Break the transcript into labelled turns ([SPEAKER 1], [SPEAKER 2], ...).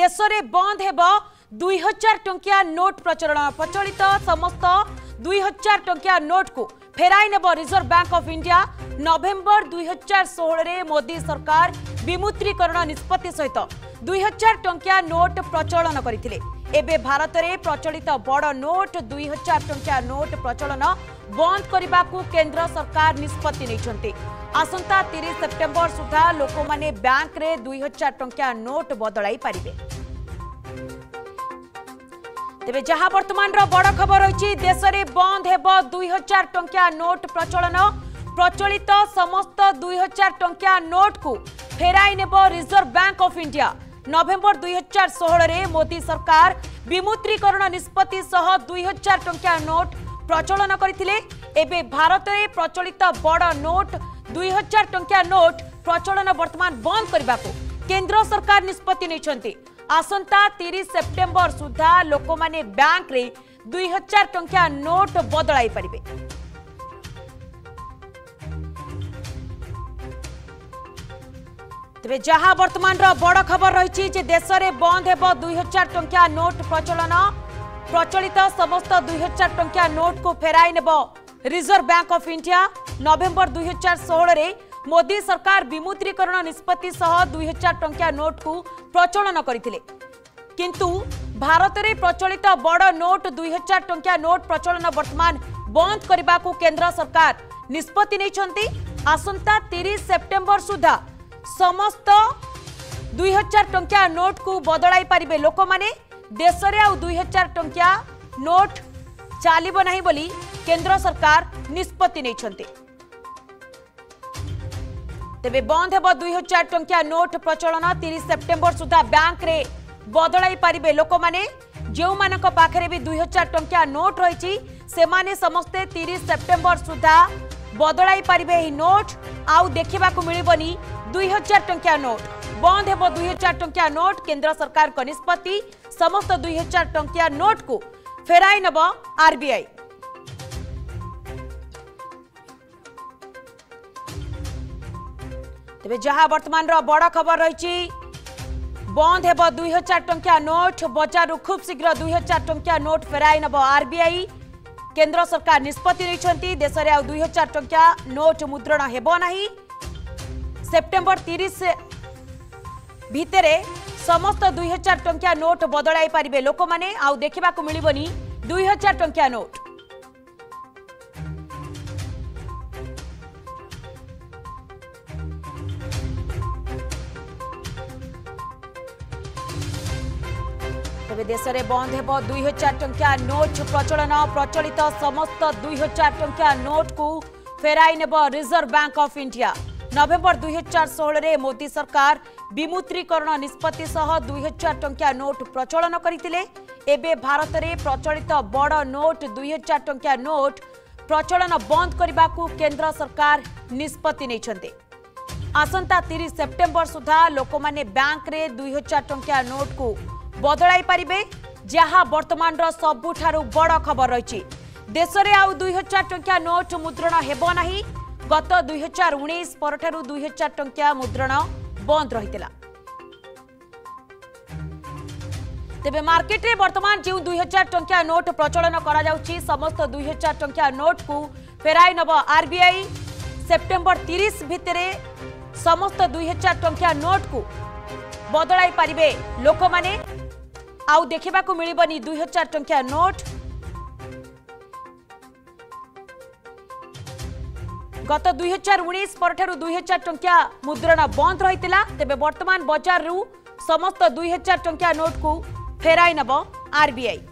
[SPEAKER 1] ଦେଶରେ ବନ୍ଦ ହେବ ଦୁଇ ହଜାର ଟଙ୍କିଆ ନୋଟ୍ ପ୍ରଚଳନ ପ୍ରଚଳିତ ସମସ୍ତ ଦୁଇ ହଜାର ଟଙ୍କିଆ ନୋଟ୍କୁ ଫେରାଇ ନେବ reserve bank of India November ଦୁଇ ହଜାର ଷୋହଳରେ ମୋଦି ସରକାର ବିମୁଦ୍ରୀକରଣ ନିଷ୍ପତ୍ତି ସହିତ ଦୁଇ ହଜାର ଟଙ୍କିଆ ନୋଟ୍ ପ୍ରଚଳନ କରିଥିଲେ ଏବେ ଭାରତରେ ପ୍ରଚଳିତ ବଡ଼ ନୋଟ୍ ଦୁଇ ହଜାର ଟଙ୍କିଆ ନୋଟ୍ ପ୍ରଚଳନ ବନ୍ଦ କରିବାକୁ କେନ୍ଦ୍ର ସରକାର ନିଷ୍ପତ୍ତି ନେଇଛନ୍ତି আসন্তা তিরিশ সেপ্টেম্বর সুদ্ধা লোকমানে ব্যাঙ্করে দুই হাজার টঙ্কা নোট বদলাই পারিবে তেবে যাহা বর্তমানর বড় খবর রয়েছে দেশে বন্ধ হব দুই হাজার টঙ্কা নোট প্রচলন প্রচলিত সমস্ত দুই হাজার টঙ্কা নোটকু ফেরাই নেব reserve bank of India November দুই হাজার ষোহরে মোদি সরকার বিমুদ্রীকরণ নিষ্পতি সহ দুই হাজার টঙ্কা নোট প্রচলন করে এবে ভারতের প্রচলিত বড় নোট दुई हजार टंकिया नोट प्रचलन वर्तमान बंद करने को केन्द्र सरकार निष्पत्ति आसंता तीस सेप्टेम्बर सुधा लोक मैंने बैंक दुई हजार टंकिया नोट बदल पारे तेरे जहां वर्तमान बड़ खबर रही देश में बंद हो दुई हजार टंकिया नोट प्रचलन प्रचलित समस्त दुई हजार टंकिया नोट को फेर reserve bank of India November दुई मोदी सरकार विमुद्रीकरण निष्पत्ति दुई हजार टंका नोट को प्रचलन करते कि भारत में प्रचलित बड़ नोट दुई हजार टंका नोट प्रचलन वर्तमान बंद करने को केन्द्र सरकार निष्पत्ति आसंता तीस सेप्टेम्बर सुधा समस्त दुई हजार टंका नोट को बदल पारे लोक मैंने देश में आई हजार टंका नोट चलो ना बोली केन्द्र सरकार ନିଷ୍ପତ୍ତି ନେଇଛନ୍ତି ତେବେ ବନ୍ଦ ହେବ ଦୁଇ ହଜାର ଟଙ୍କିଆ ନୋଟ୍ ପ୍ରଚଳନ ତିରିଶ ସେପ୍ଟେମ୍ବର ସୁଦ୍ଧା ବ୍ୟାଙ୍କରେ ବଦଳାଇ ପାରିବେ ଲୋକମାନେ ଯେଉଁମାନଙ୍କ ପାଖରେ ବି ଦୁଇ ହଜାର ଟଙ୍କିଆ ନୋଟ୍ ରହିଛି ସେମାନେ ସମସ୍ତେ ତିରିଶ ସେପ୍ଟେମ୍ବର ସୁଦ୍ଧା ବଦଳାଇ ପାରିବେ ଏହି ନୋଟ୍ ଆଉ ଦେଖିବାକୁ ମିଳିବନି ଦୁଇ ହଜାର ଟଙ୍କିଆ ନୋଟ୍ ବନ୍ଦ ହେବ ଦୁଇ ହଜାର ଟଙ୍କିଆ ନୋଟ୍ କେନ୍ଦ୍ର ସରକାରଙ୍କ ନିଷ୍ପତ୍ତି ସମସ୍ତ ଦୁଇ ହଜାର ଟଙ୍କିଆ ନୋଟ୍କୁ ଫେରାଇ ନେବ ଆର୍ବିଆଇ तेज जहां बर्तमान बड़ खबर रही बंद हो दुई नोट बजारु खूब शीघ्र दुई हजार टंकिया नोट फेर आरबीआई केन्द्र सरकार निष्पत्ति देश में आई हजार टिया नोट मुद्रण होबना सेप्टेम्बर तीस भितर समस्त दुई हजार टंकिया नोट बदल पारे लोक मैंने आखिर मिलवनी दुई हजार टंकिया नोट तेरे देश में बंद हो दुई हजार टंका नोट प्रचलन प्रचलित समस्त दुई हजार टिया नोट को फेर reserve bank of India November दुई हजार षोह मोदी सरकार विमुद्रीकरण निष्पत्ति दुई हजार टिया नोट प्रचलन करते भारत में प्रचलित बड़ नोट दुई हजार टिया नोट प्रचलन बंद करने को केन्द्र सरकार निष्पत्ति आसंता तीस सेप्टेम्बर सुधा लोकने बैंक रे दुई हजार टिया नोट को বদলাই পারে যা বর্তমানর সবুঠার বড় খবর রয়েছে দেশে আউ দুই হাজার টঙ্কা নোট মুদ্রণ হব না গত দুই হাজার উনিশ পরঠার দুই হাজার টঙ্কা মুদ্রণ বন্ধ রয়েছে তেবে মার্কেটে বর্তমান যে দুই হাজার টঙ্কা নোট প্রচলন করা যাচ্ছে সমস্ত দুই হাজার টঙ্কা নোটকু ফেরাই নব আরবিআই সেপ্টেম্বর তিরিশ ভিতরে সমস্ত দুই হাজার টঙ্কা নোটকু বদলাই পারে লোকমানে आउ देखा मिलनी दुई हजार टंकिया नोट गत दुई हजार उन्नीस पर दुई हजार टंकिया मुद्रण बंद रही तेज बर्तमान बजार समस्त दुई हजार टंकिया नोट को फेर आरबीआई